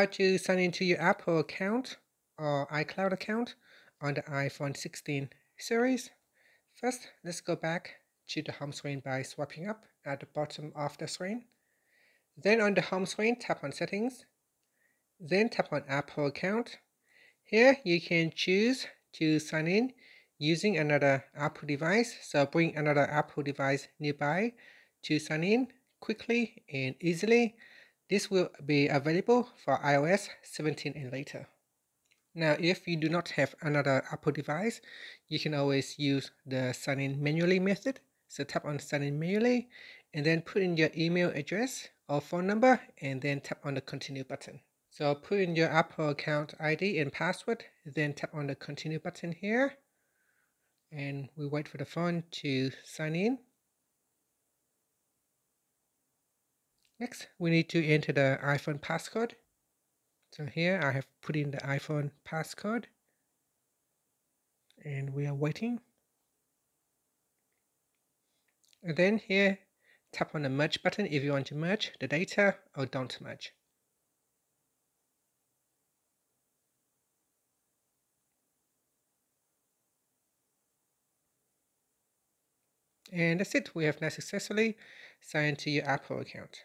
How to sign into your Apple account or iCloud account on the iPhone 16 series. First, let's go back to the home screen by swiping up at the bottom of the screen. Then on the home screen, tap on settings. Then tap on Apple account. Here you can choose to sign in using another Apple device. So bring another Apple device nearby to sign in quickly and easily. This will be available for iOS 17 and later. Now, if you do not have another Apple device, you can always use the sign in manually method. So tap on sign in manually and then put in your email address or phone number and then tap on the continue button. So put in your Apple account ID and password, then tap on the continue button here. And we wait for the phone to sign in. Next, we need to enter the iPhone passcode. So here I have put in the iPhone passcode and we are waiting. And then here, tap on the merge button if you want to merge the data or don't merge. And that's it, we have now successfully signed to your Apple account.